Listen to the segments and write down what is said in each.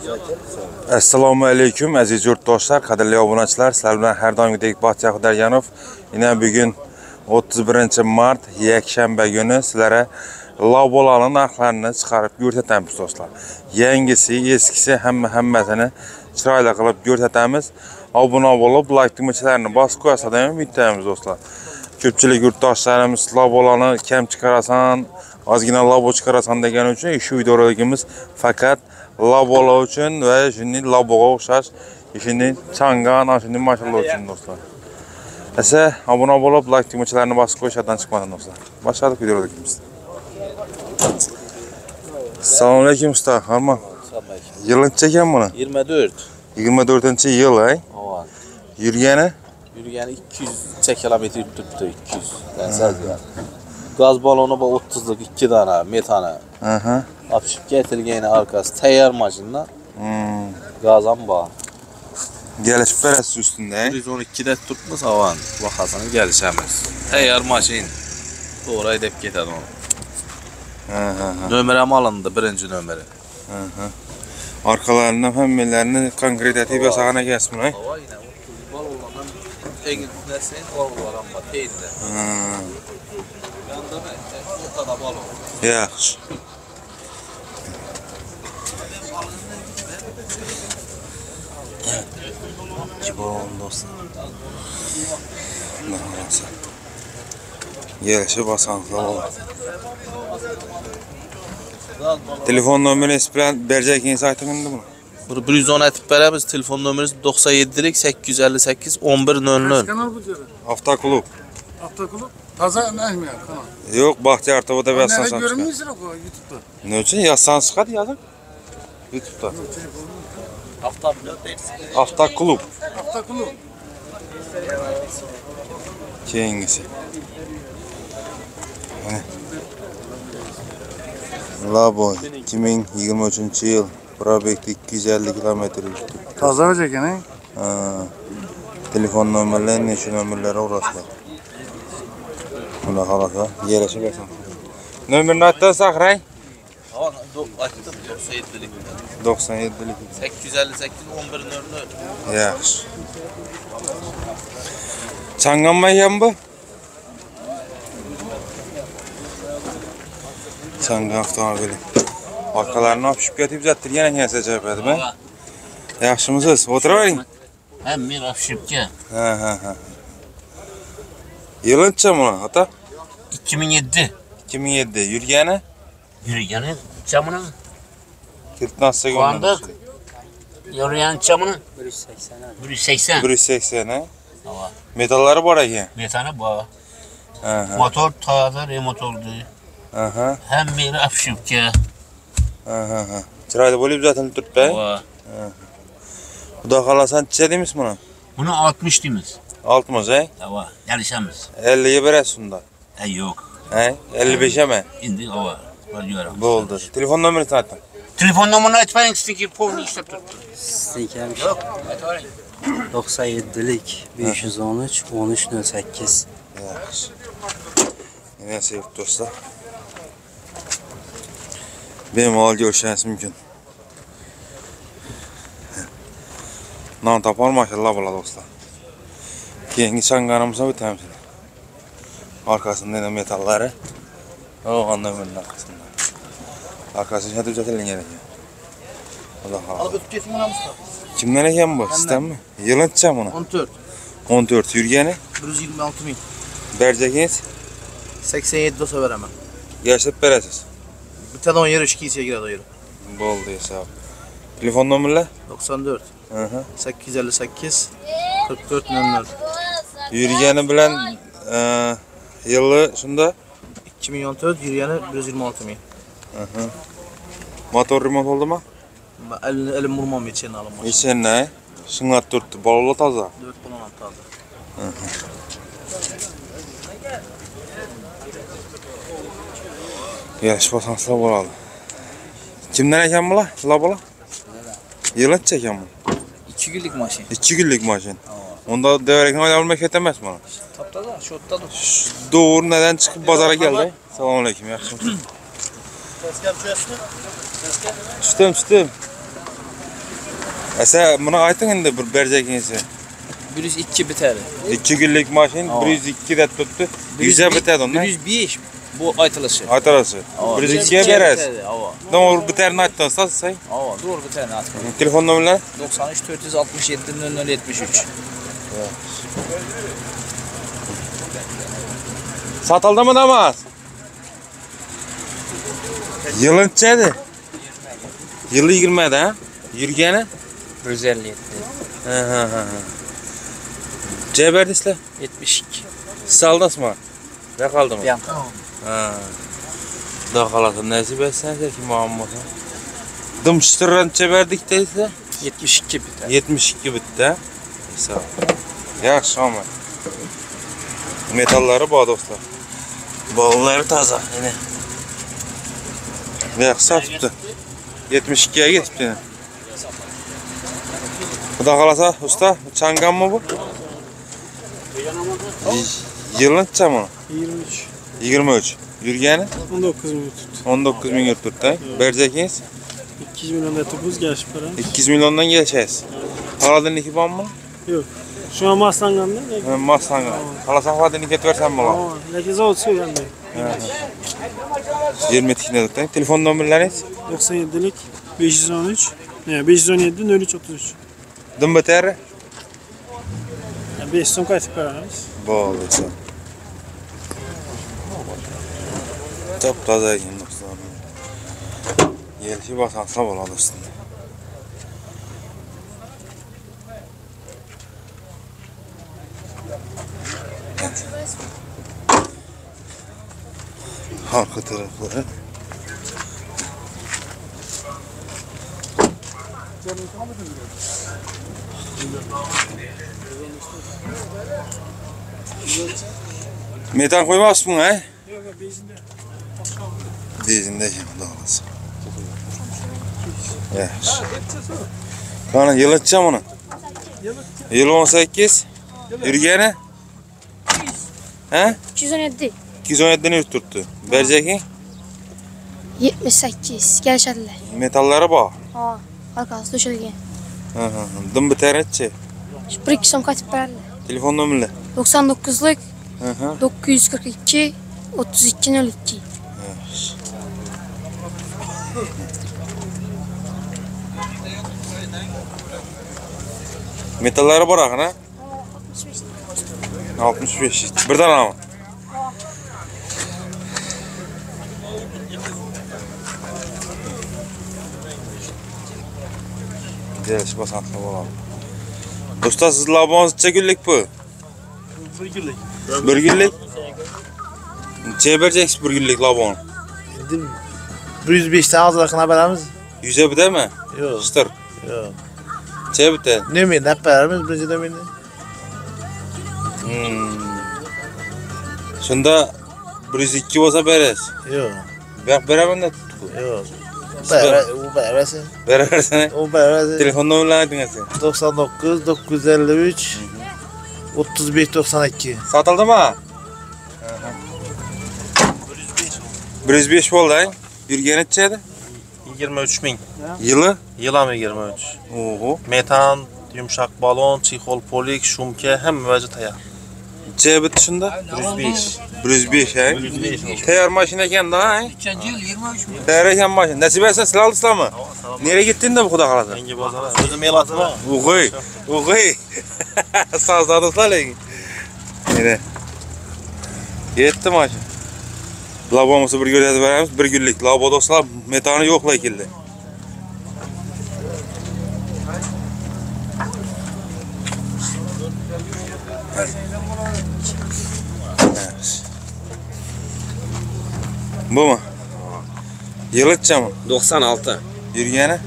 Assalomu alaykum aziz yurtdoshlar, qadrli obunachilar. Sizlar bilan har doimgidek Baxtiyor Xudaryanov. Yana bugun 31-mart yakshanba kuni sizlarga lobolani narxlarini chiqarib ko'rsatamiz do'stlar. Yangisi, eskisi hamma hammasini chiroyli qilib ko'rsatamiz. Obuna bo'lib, like tugmachalarini bosib qo'yasizlar deb umiddamiz do'stlar. Ko'pchilik yurtdoshlarimiz lobolani kam chiqarasan, ozgina lavbo chiqarasan degani uchun shu videoroligimiz faqat lavbolar uchun va shunday lavboga o'xshash ishini changan, shunday mashg'ulot uchun do'stlar. Esa obuna bo'lib, like tugmachalarini bosib qo'yishdan chiqmadan do'stlar. Boshladik videoroligimiz. Assalomu alaykum usta, Harman. Yilıncha ekan buni? 24. 24-yil, ay. Hava. Yurgani Yürüyeni 200 kilometre tuttu 200. Ben sazgan. Gaz balonu bu 30'luk 2 tane metana. Aha. Apışıp getirgeni arkası tayar maşinla Hmm. gazan bağ. Gelişip beresiz üstünde, ay. 112'de tutmuş havan. Vakasını gelişemez. Tayar maşin. Doğru edip getir onu. Ha, ha, ha. Nömerem alındı birinci nömeri. Arkalarından hemmelerini konkret etip yasağına gelsin. Hava yine 30 bal olanın en nesin bal olan var. Teyze. Ha. Yanda mı? Ortada bal olur. Yaxşı. Cibo dostlar. Nahası. Gelişi basanlıqlar olur. Telefon nömrəni bilan berəcəyiniz aytın indi bunu. Bunu 110 etip beremiz. Telefon numarası 97 858 1100. Kanal bu diyor. Avtoklub. Avtokulüp. Taza nehmiyor kanal. Tovada bir yazsan Nerede çıxar. görünmüyorsun o YouTube'da. Ne üçün? Yazsan çıxar yazın. YouTube'da. Hafta Avtoklub. Avtokulüp. Keyingisi. Hani. Labo 2023 yıl. Probekti 250 kilometre. Taza olacak yani. Ha. Telefon nömrələri, neçə nömrələri orasılar. Buna halaka. Nömrəni atdan saxray. Hava açtım 97'lik. 97'lik. 858 1100. Yaxşı. Çanqanmayan bu? Çanqan avtomobili. Arkalarını apışıb getib zətdirgən nəsə cəbədir bə? Yaxşımısınız? Oturayın. Hem bir afşipke. Hə, hə, hə. Yılınca mı ata? 2007 2007 yürgəni yürüyenin camının, Kirtnasya Kuandık. yürüyen camının 180. 180 hə? Hava. Metalları var bu. Hə, hə. Motor taze remote oldu. Aha. Hem bir afşipke. Hə, Çırayda bo'lib zaten tut be. Hava. Xudo xolasan chicha deymiz buni. Bunu 60 dimiz. 60 he? Hava. Gelişemiz. 50 ga berasiz unda. E yok. He? 55 mi? Şimdi hava. Diyorum. Bo'ldi. Telefon nomerini aytdim. Telefon numaranı açmayın çünkü telefonu işte tuttu. Sizinkimiş. 97'lik 513 1308. Yaxshi. Yana sevib do'stlar. Bemalol ko'rishingiz mumkin. Non topar maşallah bo'ladi do'stlar. Keyingi changanimizga o'tamiz. Arkasında yine metallari. Oğanda bunun arkasında. Arkasında hadi düzeltilin ekan. Allah Allah. Alıp öpüp getin buna Mustafa. Kimden ekan bu? Sizden mi? Yılınca bunu. 14. 14 yürgeni. 126 bin. Bereceğiniz. 87 dosa veremem. Yaşlıp beresiz. Bir tane 10 yer 2 ise girer o yeri. Bo'ldi hesab. Telefon nomerlar? 94. Hı hı. 858 44 00. Yürgeni bilen e, yılı şunda 2014 yürüyeni 126 bin. motor remont oldu mu? Elim, elim vurmam içine alınmaz. Geçen ne? Şunlar durdu. Balola taza. 4 bulan taze. Yarış yaxshi bosansa bo'ladi kimdan ekan bular bular bola yig'latchi ekan bu ikki kunlik mashina ikki kunlik mashina Tapta da, şotta da. Doğru neden çıkıp yerdadir geldi? chiqib aleyküm, keldi assalomu alaykum yaxshimisiz tushdim tushdim asa buni ayting endi bir berjakingizni 102 biter. 2 kunlik mashin Ava. 102 deb turibdi. 100 bitadi unda. 105 bu aytılışı. Aytarasiz. 102 ga berasiz. Ava. Doğru biterini aytdingiz say. Ava doğru bir tane atma. Telefon nomerlari? 93 467 0073. Satıldımı damas? Yılınçaydı. Yılı 20'de ha? Yürgeni? 157. Hı hı hı. Ceberdisle. 72. Saldas mı? Ne kaldı mı? Yan. Ha. Da kalasın nasip etsen ki Muhammed. Dımştıran çeberdik deyse 72 biter. 72 bitti. Sağ ol. Yaxşı ama. Metalları bu dostlar. Bağları taza yine. Yaxşı satıbdı. 72'ye getibdi yine. Xudo qalasa usta çangan mı bu? Y- Yılınca mı? 23. 23. Yürgeni 19 bin tut. 19 bin yurt da. Bercekiniz 200 milyon da topuz gelmiş para. 200 milyondan geleceğiz. Haladın iki ban mı? Yok. Şu an Maslangan'da. Ne? Masanga. Kalasa haladın iki et versen mi lan? Ama ne zavod söylendi. 20 tiknelikten. Telefon numarlarınız? 97'lik 513. Ne 517 03 33. Dım biter. Yani 5 son kayıt paramız. Bağlıysa. Top taza yiyin dostlar. Gelişi basan sağ oladı üstünde. Arka tarafları. Metan koymaz mı he? Yok yok bezinde. Dizinde yanında olasın. Yaxşı. Kana yılıtacağım onu. Yıl 18. Yürgeni? He? 217 217'ni yutturttu. Bercekin 78 gelişadilar. metallari bor. Ha, arkası döşelgen. Hı hı. Dın biter etçe. Bir iki son katip berle. Telefon 942 32 02. Evet. Metalları bırak ha? 65. 65. Birden ama. Geliş basantlı olalım. Usta siz labonuz necha kunlik bu? Bir günlük. Bir kunlik? Necha bereceksiz bir kunlik labon? 105 tane ağzına kına beramiz? Yüze bitami? Yo'q. Çıtır. Yo'q. Necha bitadi? Nömrni deb beramiz birinchi nömrni. Hmm. Shunda 102 bo'lsa berasiz. Yo'q. Yo'q, beraman deb. Yo'q. Beraversin. Beraversan. U beraversin. Telefon nomerlarini ayting sen. 99 953 35 92. Sotildimi? 105 bo'ldi? Yurgani necha edi? 23 ming. Yili? Yılami 23. Oho. Metan, yumshoq balon, chexol polik, shumka hamma vaji tayyor. Bitdi shunda? 105. 105, ha? 105. Tayyor mashina ekanda, ha? Geçen yıl 23 mü? Tayyor ekan mashina. Nasib etsa sizlar oldingizlarmi? Nereye gitdin de bu xudo xolasa? Yangi bozor. O'zim el otib. O'g'ay, o'g'ay. Sazladılar lekin. Mene. Yetdi mashina. Labomuzni bir ko'rsatib beramiz, bir kunlik. Labo do'stlar metani yo'qlar keldi. Evet. Bu mu? Yılıtça mı? 96. Yürgeni?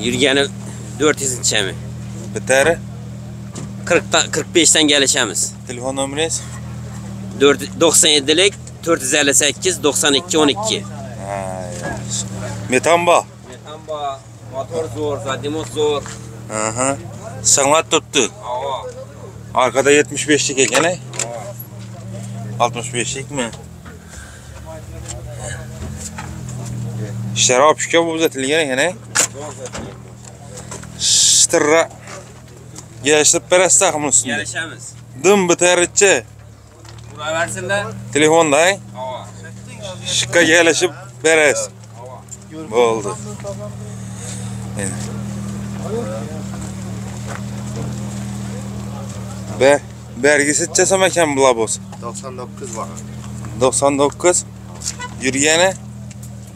Yurgani 400 ichami. Bitari? 40 ta 45 dan gelişemiz. Telefon nomeringiz? 97lik 458 92 12. Ha, yaxshi. Metan bor. Metan bor, motor zo'r, zadimot zo'r. Aha. Singlat turibdi. Ava. Arkada 75'lik ekan, ey. 65'lik mi? Bu uzatilgan ekan, ey. geliştirra. Geliştirip beresiz takımın üstünde. Gelişemiz. Dım bitericce. Bura versinler. Telefonda gelişip beresiz. Oldu. Yani. Be, bergisi çesem eken bula bolsa. 99 var. 99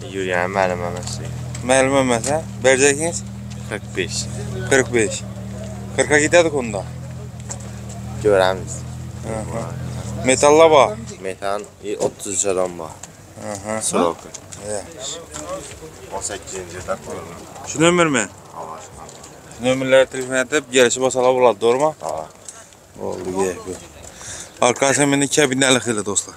yürüyene Yürüyen mənim əməsi. məlum emas ha. Bereceksiniz 45. 45. 40'a giderdik onda. Görəmiz. Metalla bak. Metan 33 adam var. Aha. Soroka. Evet. 18-ci də qoyulur. Şu nömür mü? Şu nömürleri telefon edip gelişi basala buladı doğru mu? Ha. Oldu gel. Arkadaşlar beni iki binlerlik ile dostlar.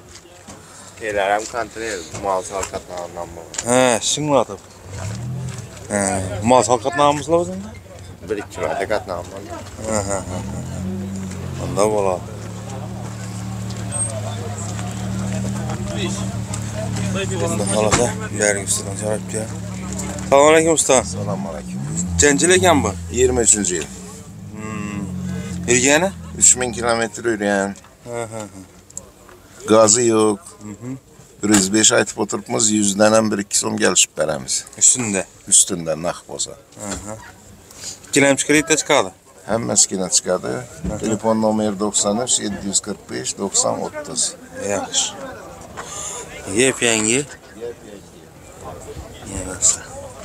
Elərəm kontrol, mal salqatlarından var. He, şimdi atıp. He, mal bizim de. 1-2 mədə qatnan var. Hı hı hı. Onda bula. Onda halada vergi üstüden çarap ya. Selamun aleyküm usta. Salam aleyküm. Cencileyken bu. 23-cü il. Yürüyene? 3000 kilometr yürüyen. Hı hı hı. Gazı yok. 105 aytıb oturubmuz 100-dən 1-2 som gəlişib bərəmiz. Üstünde. Üstündə naq boza. Kilem çıkarıyıp da çıkardı. Həmməsi yenə çıxadı. Telefon nomeri 93 745 90 30. Yaxşı. Yep yengi. Yemezse.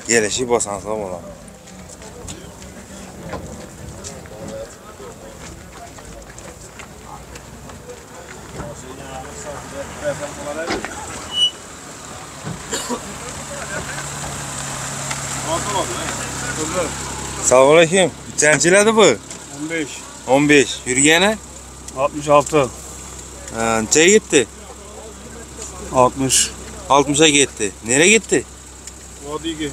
Gelişi basansa Selamun aleyküm. Canciledi bu. 15, 15. Yürüyene? 66, Ha, Neçeye gitti? 60. 60'a gitti. Nereye gitti? vodiyga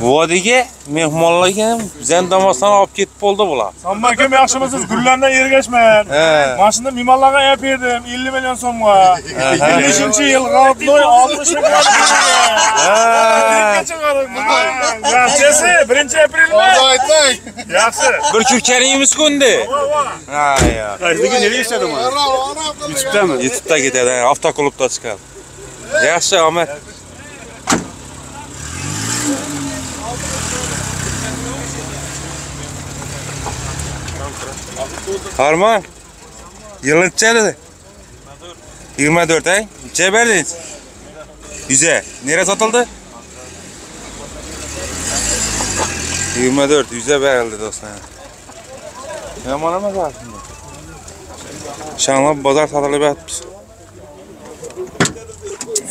vodiyga mehmonlarga zandamasdan olib ketib bo'ldi bular. Sanba akam yaxshimisiz? Gullardan ergashman mana shunda mimonlarga ayab berdim ellik million so'mga. Beshinchi yil g'altnoy oltmish million yaxshisi birinchi aprelda. Aytmang. Yaxshi. Bir cho'kkaningmizku endi qaysiga nega yashadi yutibdami ketadi avtoklubda chiqadi. Yaxshi omad Harman. Yılın neçədir? 24 ay. Neçə verdiniz? 100'e. Nereye satıldı? 24, 100'e verildi dostlar. Yaman ama karşında. Şanlı bazar satılıp yatmış.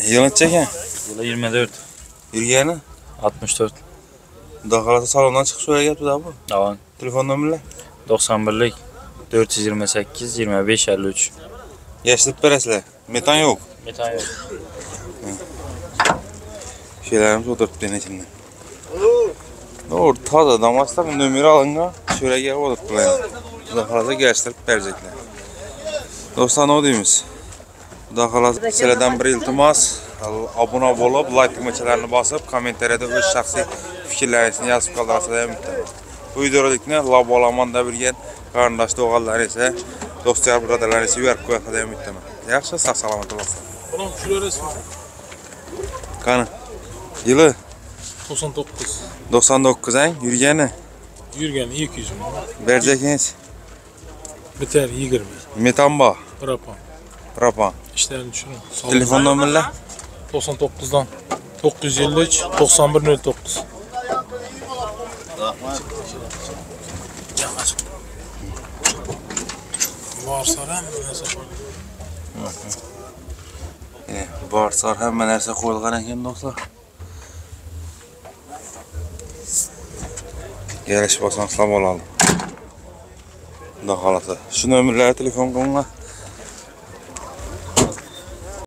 Yılın çeken. Yılı 24, Yürüyeni. 64, Daxilası salondan çıxış şöyle geldi daha bu. Avan, Telefon nömrələr. 91'lik, 428 25 53. Yaşlıq bərəslə. Metan yox. Metan yox. Hə. Şeylərimiz odur denetimdən. Doğru, tada damasta bir nömrə alınqa, çörəyə odur biləyəm. Daxalaca gəlişdirib bərəcəklər. Dostlar, nə deyimiz? Daxalaca sələdən bir iltimas, abunə olub, like düyməkələrini basıb, kommentariyada öz şəxsi fikirlərini yazıb qaldarsa da ümidlərim. Bu videoda diknə, labolaman da bir gəl. Qarındaş doğalları isə dostlar, braderləri isə verib qoyaq da ümiddir. Yaxşı, sağ salamat olasın. Bunun şuraya resmi. Qanı. Yılı 99. 99 ang yurgani. Yürgen 200 mi? Bereceksiniz. Biter 20. Metan bor, Propan. propan. İşlerini düşünün. Telefon nomerlar 99'dan 953 9109. Varsa Barçar həm nəsə qoyulur. E, Barçar həm nəsə qoyulur rəngin dostlar. Yarış basan slam olalım. Daha halatı. Şunu ömürləri telefon qonla.